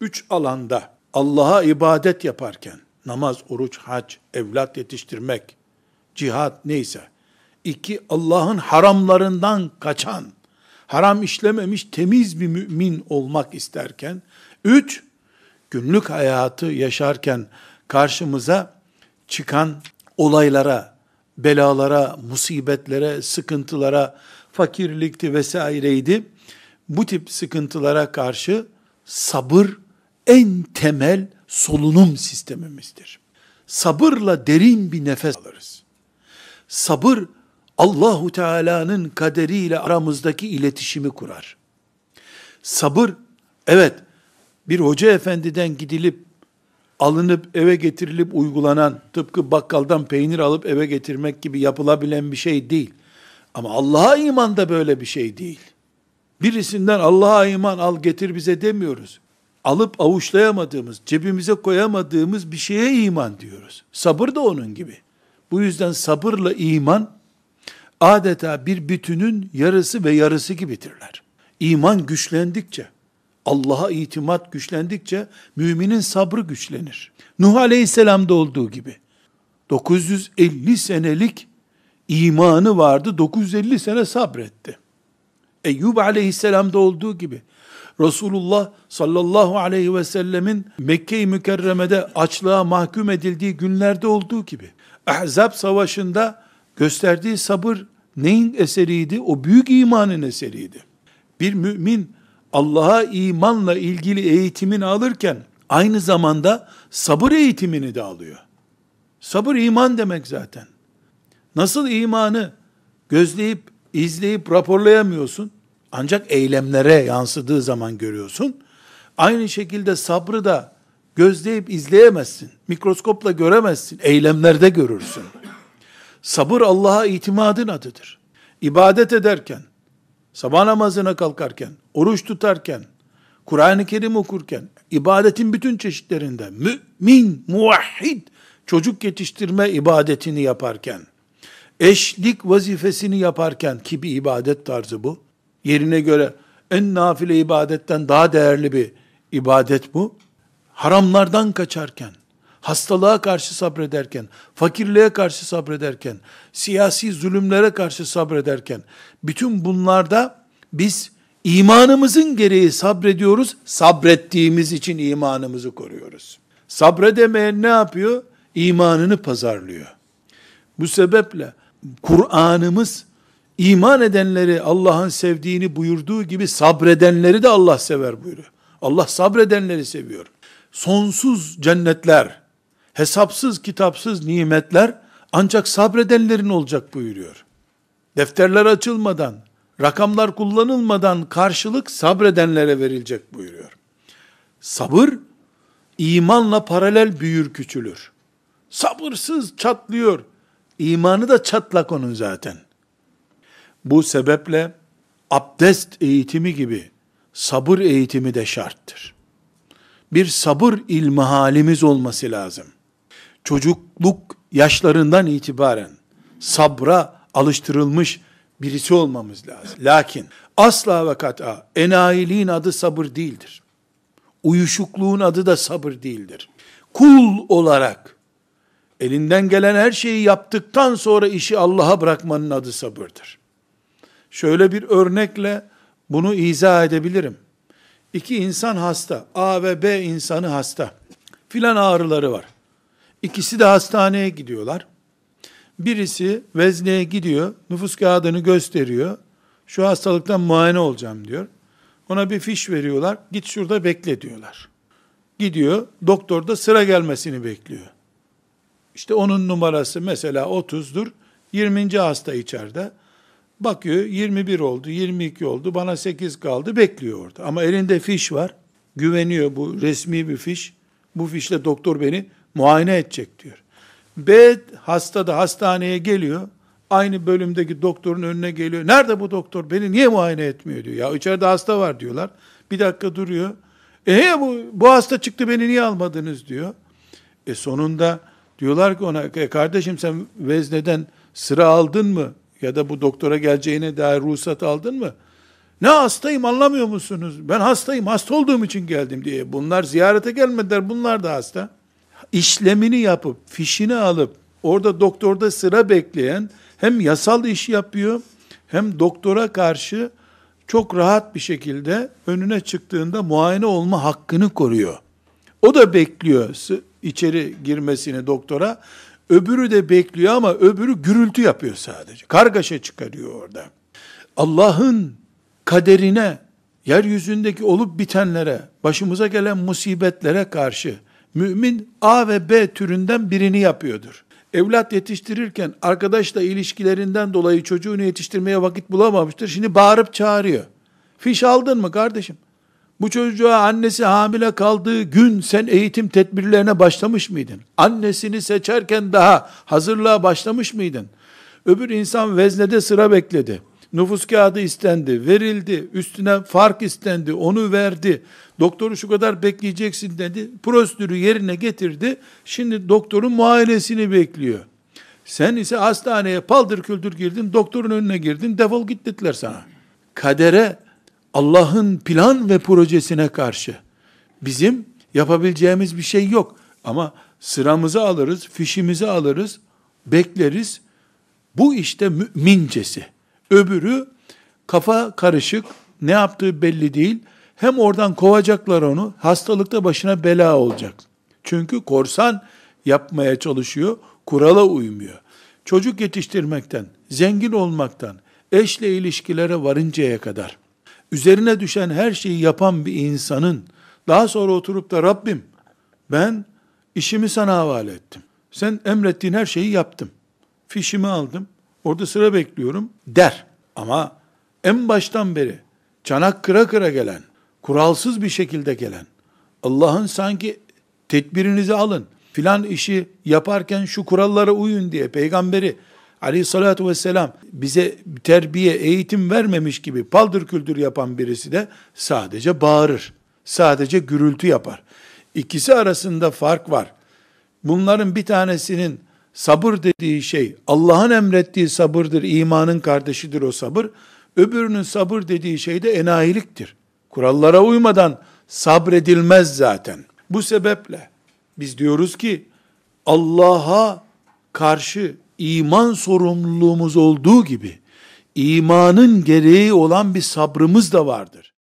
üç alanda Allah'a ibadet yaparken, namaz, oruç, hac, evlat yetiştirmek, cihat neyse, iki Allah'ın haramlarından kaçan, haram işlememiş temiz bir mümin olmak isterken, üç, günlük hayatı yaşarken karşımıza çıkan olaylara, belalara, musibetlere, sıkıntılara, fakirlikti vesaireydi. Bu tip sıkıntılara karşı sabır en temel solunum sistemimizdir. Sabırla derin bir nefes alırız. Sabır Allahu Teala'nın kaderiyle aramızdaki iletişimi kurar. Sabır evet bir hoca efendiden gidilip alınıp eve getirilip uygulanan tıpkı bakkaldan peynir alıp eve getirmek gibi yapılabilen bir şey değil. Ama Allah'a iman da böyle bir şey değil. Birisinden Allah'a iman al getir bize demiyoruz. Alıp avuçlayamadığımız, cebimize koyamadığımız bir şeye iman diyoruz. Sabır da onun gibi. Bu yüzden sabırla iman adeta bir bütünün yarısı ve yarısı gibidirler. İman güçlendikçe, Allah'a itimat güçlendikçe müminin sabrı güçlenir. Nuh Aleyhisselam'da olduğu gibi 950 senelik imanı vardı, 950 sene sabretti. Eyyub Aleyhisselam'da olduğu gibi Resulullah sallallahu aleyhi ve sellemin Mekke-i Mükerreme'de açlığa mahkum edildiği günlerde olduğu gibi Ahzab savaşında gösterdiği sabır neyin eseriydi? O büyük imanın eseriydi. Bir mümin Allah'a imanla ilgili eğitimini alırken aynı zamanda sabır eğitimini de alıyor. Sabır iman demek zaten. Nasıl imanı gözleyip, izleyip raporlayamıyorsun? Ancak eylemlere yansıdığı zaman görüyorsun. Aynı şekilde sabrı da gözleyip izleyemezsin. Mikroskopla göremezsin. Eylemlerde görürsün. Sabır Allah'a itimadın adıdır. İbadet ederken, sabah namazına kalkarken, oruç tutarken, Kur'an-ı Kerim okurken, ibadetin bütün çeşitlerinde, mümin, muvahhid, çocuk yetiştirme ibadetini yaparken, eşlik vazifesini yaparken ki bir ibadet tarzı bu, yerine göre en nafile ibadetten daha değerli bir ibadet bu. Haramlardan kaçarken, hastalığa karşı sabrederken, fakirliğe karşı sabrederken, siyasi zulümlere karşı sabrederken, bütün bunlarda biz imanımızın gereği sabrediyoruz, sabrettiğimiz için imanımızı koruyoruz. Sabredemeyen ne yapıyor? İmanını pazarlıyor. Bu sebeple Kur'an'ımız iman edenleri Allah'ın sevdiğini buyurduğu gibi sabredenleri de Allah sever buyuruyor. Allah sabredenleri seviyor. Sonsuz cennetler, hesapsız kitapsız nimetler ancak sabredenlerin olacak buyuruyor. Defterler açılmadan, rakamlar kullanılmadan karşılık sabredenlere verilecek buyuruyor. Sabır, imanla paralel büyür küçülür. Sabırsız çatlıyor. İmanı da çatlak onun zaten. Bu sebeple abdest eğitimi gibi sabır eğitimi de şarttır. Bir sabır ilmihalimiz olması lazım. Çocukluk yaşlarından itibaren sabra alıştırılmış birisi olmamız lazım. Lakin asla ve kat'a enayiliğin adı sabır değildir. Uyuşukluğun adı da sabır değildir. Kul olarak elinden gelen her şeyi yaptıktan sonra işi Allah'a bırakmanın adı sabırdır. Şöyle bir örnekle bunu izah edebilirim. İki insan hasta. A ve B insanı hasta. Filan ağrıları var. İkisi de hastaneye gidiyorlar. Birisi vezneye gidiyor, nüfus kağıdını gösteriyor. Şu hastalıktan muayene olacağım diyor. Ona bir fiş veriyorlar. Git şurada bekle diyorlar. Gidiyor, doktor da sıra gelmesini bekliyor. İşte onun numarası mesela 30'dur. 20. hasta içeride. Bakıyor 21 oldu, 22 oldu, bana 8 kaldı, bekliyor orada. Ama elinde fiş var, güveniyor bu resmi bir fiş. Bu fişle doktor beni muayene edecek diyor. B hasta da hastaneye geliyor. Aynı bölümdeki doktorun önüne geliyor. Nerede bu doktor? Beni niye muayene etmiyor diyor. Ya içeride hasta var diyorlar. Bir dakika duruyor. E bu, bu hasta çıktı beni niye almadınız diyor. E sonunda diyorlar ki ona e kardeşim sen vezneden sıra aldın mı? Ya da bu doktora geleceğine dair ruhsat aldın mı? Ne hastayım anlamıyor musunuz? Ben hastayım, hasta olduğum için geldim diye. Bunlar ziyarete gelmediler, bunlar da hasta. İşlemini yapıp, fişini alıp, orada doktorda sıra bekleyen, hem yasal iş yapıyor, hem doktora karşı çok rahat bir şekilde önüne çıktığında muayene olma hakkını koruyor. O da bekliyor içeri girmesini doktora. Öbürü de bekliyor ama öbürü gürültü yapıyor sadece. Kargaşa çıkarıyor orada. Allah'ın kaderine, yeryüzündeki olup bitenlere, başımıza gelen musibetlere karşı mümin A ve B türünden birini yapıyordur. Evlat yetiştirirken arkadaşla ilişkilerinden dolayı çocuğunu yetiştirmeye vakit bulamamıştır. Şimdi bağırıp çağırıyor. Fiş aldın mı kardeşim? Bu çocuğa annesi hamile kaldığı gün sen eğitim tedbirlerine başlamış mıydın? Annesini seçerken daha hazırlığa başlamış mıydın? Öbür insan veznede sıra bekledi. Nüfus kağıdı istendi, verildi, üstüne fark istendi, onu verdi. Doktoru şu kadar bekleyeceksin dedi. Prosedürü yerine getirdi. Şimdi doktorun muayenesini bekliyor. Sen ise hastaneye paldır küldür girdin, doktorun önüne girdin, defol git dediler sana. Kadere, Allah'ın plan ve projesine karşı bizim yapabileceğimiz bir şey yok. Ama sıramızı alırız, fişimizi alırız, bekleriz. Bu işte mümincesi. Öbürü kafa karışık, ne yaptığı belli değil. Hem oradan kovacaklar onu, hastalıkta başına bela olacak. Çünkü korsan yapmaya çalışıyor, kurala uymuyor. Çocuk yetiştirmekten, zengin olmaktan, eşle ilişkilere varıncaya kadar, üzerine düşen her şeyi yapan bir insanın, daha sonra oturup da Rabbim, ben işimi sana havale ettim. Sen emrettiğin her şeyi yaptım. Fişimi aldım, orada sıra bekliyorum der. Ama en baştan beri çanak kıra kıra gelen, kuralsız bir şekilde gelen, Allah'ın sanki tedbirinizi alın, filan işi yaparken şu kurallara uyun diye peygamberi aleyhissalatü vesselam bize terbiye, eğitim vermemiş gibi paldır küldür yapan birisi de sadece bağırır. Sadece gürültü yapar. İkisi arasında fark var. Bunların bir tanesinin sabır dediği şey Allah'ın emrettiği sabırdır, imanın kardeşidir o sabır. Öbürünün sabır dediği şey de enayiliktir. Kurallara uymadan sabredilmez zaten. Bu sebeple biz diyoruz ki Allah'a karşı iman sorumluluğumuz olduğu gibi imanın gereği olan bir sabrımız da vardır.